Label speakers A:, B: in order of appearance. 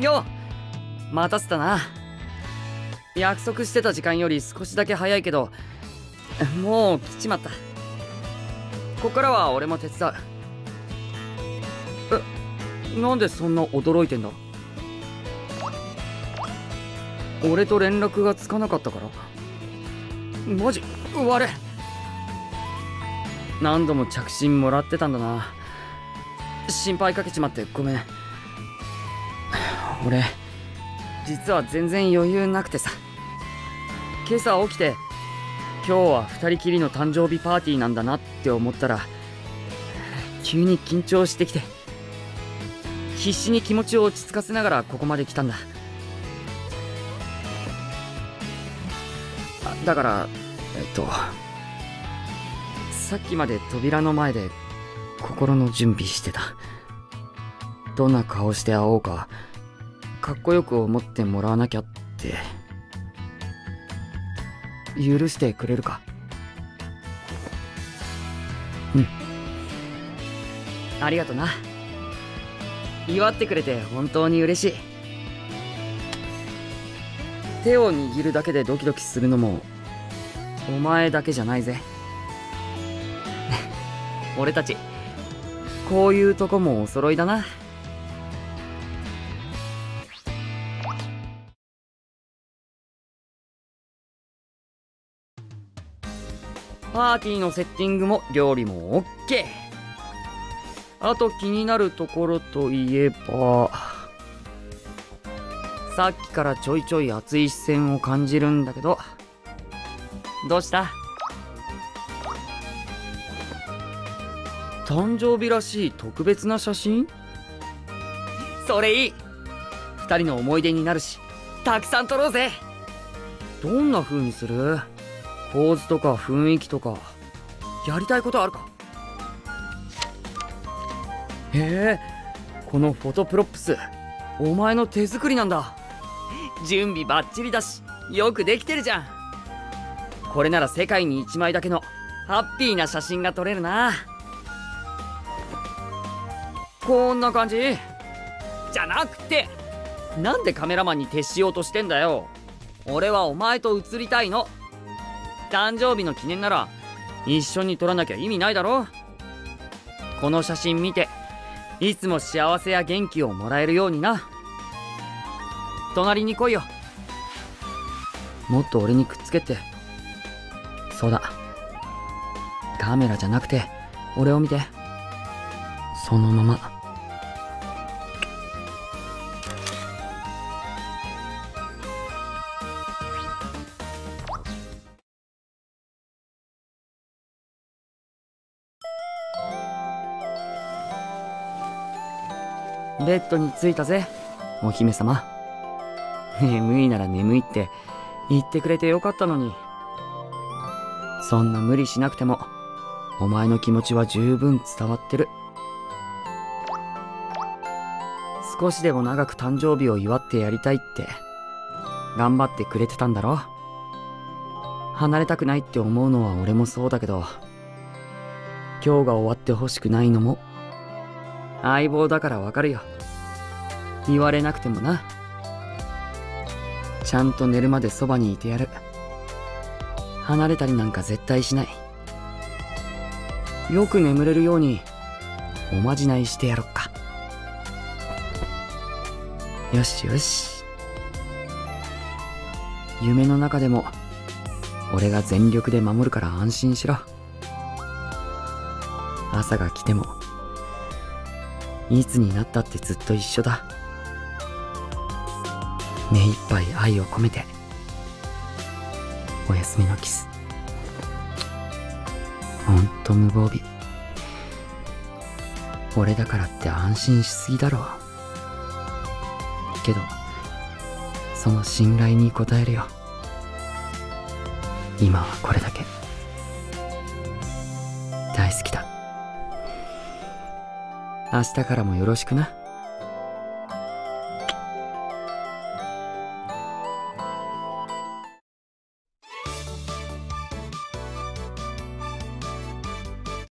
A: よう待たせたな。約束してた時間より少しだけ早いけどもう来ちまった。こっからは俺も手伝う。えなんでそんな驚いてんだ？俺と連絡がつかなかったから？マジ悪い何度も着信もらってたんだな。心配かけちまってごめん。俺実は全然余裕なくてさ。今朝起きて今日は2人きりの誕生日パーティーなんだなって思ったら急に緊張してきて必死に気持ちを落ち着かせながらここまで来たんだ。だからえっとさっきまで扉の前で心の準備してた。どんな顔して会おうかかっこよく思ってもらわなきゃって。許してくれるか？うん。ありがとな。祝ってくれて本当に嬉しい。手を握るだけでドキドキするのもお前だけじゃないぜ。俺たちこういうとこもお揃いだな。パーティーのセッティングも料理も OK あと気になるところといえばさっきからちょいちょい熱い視線を感じるんだけどどうした？誕生日らしい特別な写真？それいい。2人の思い出になるしたくさん撮ろうぜ。どんな風にする？構図とか雰囲気とかやりたいことあるか？へえこのフォトプロップスお前の手作りなんだ。準備バッチリだしよくできてるじゃん。これなら世界に1枚だけのハッピーな写真が撮れるな。こんな感じ？じゃなくてなんでカメラマンに徹しようとしてんだよ。俺はお前と写りたいの。誕生日の記念なら一緒に撮らなきゃ意味ないだろこの写真見ていつも幸せや元気をもらえるようにな。隣に来いよ。もっと俺にくっつけて。そうだ。カメラじゃなくて俺を見て。そのまま。ベッドに着いたぜ。お姫様。眠いなら眠いって言ってくれてよかったのに。そんな無理しなくてもお前の気持ちは十分伝わってる。少しでも長く誕生日を祝ってやりたいって頑張ってくれてたんだろ。離れたくないって思うのは俺もそうだけど今日が終わってほしくないのも相棒だからわかるよ。言われなくてもな。ちゃんと寝るまでそばにいてやる。離れたりなんか絶対しない。よく眠れるようにおまじないしてやろっか。よしよし。夢の中でも俺が全力で守るから安心しろ。朝が来てもいつになったってずっと一緒だ。目いっぱい愛を込めておやすみのキス。ほんと無防備。俺だからって安心しすぎだろう。けどその信頼に応えるよ。今はこれだけ。大好きだ。明日からもよろしくな。